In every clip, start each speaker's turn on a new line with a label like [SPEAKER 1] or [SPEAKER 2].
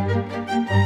[SPEAKER 1] Música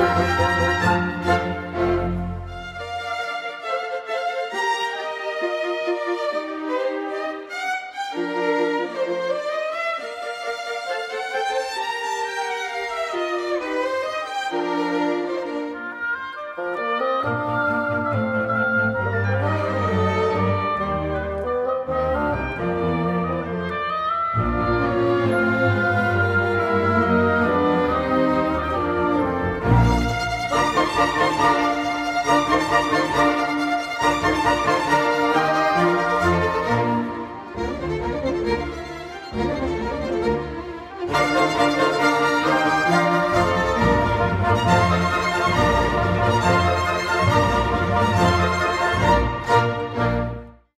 [SPEAKER 2] Thank you.